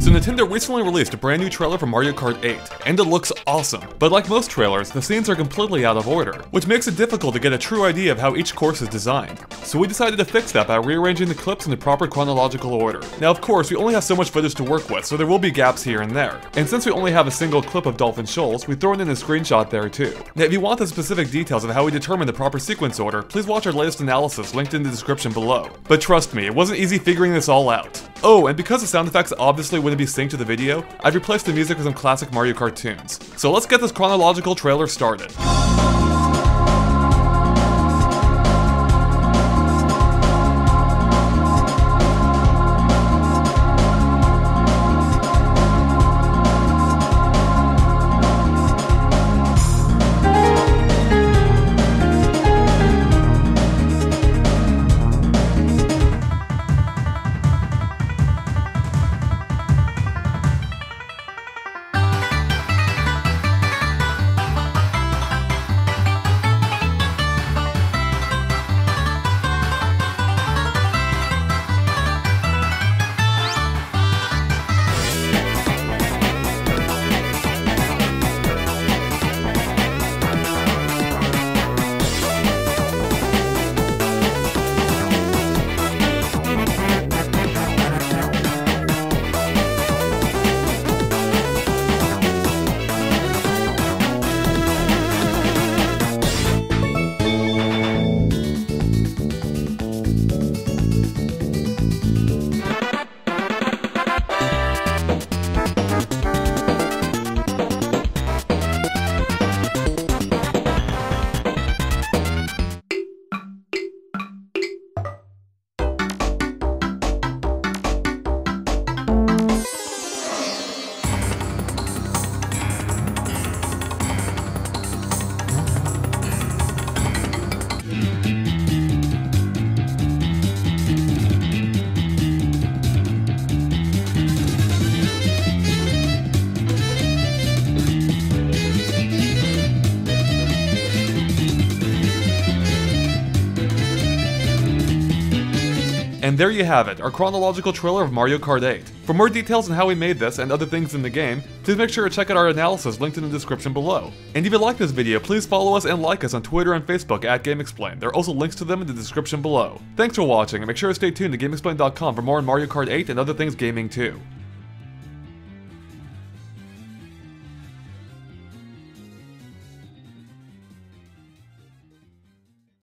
So Nintendo recently released a brand new trailer for Mario Kart 8, and it looks awesome. But like most trailers, the scenes are completely out of order, which makes it difficult to get a true idea of how each course is designed. So we decided to fix that by rearranging the clips in the proper chronological order. Now of course, we only have so much footage to work with, so there will be gaps here and there. And since we only have a single clip of Dolphin Shoals, we've thrown in a screenshot there too. Now if you want the specific details of how we determine the proper sequence order, please watch our latest analysis linked in the description below. But trust me, it wasn't easy figuring this all out. Oh, and because the sound effects obviously wouldn't be synced to the video, I've replaced the music with some classic Mario cartoons. So let's get this chronological trailer started. And there you have it, our chronological trailer of Mario Kart 8. For more details on how we made this and other things in the game, please make sure to check out our analysis linked in the description below. And if you like this video, please follow us and like us on Twitter and Facebook at GameXplain. There are also links to them in the description below. Thanks for watching, and make sure to stay tuned to GameXplain.com for more on Mario Kart 8 and other things gaming too.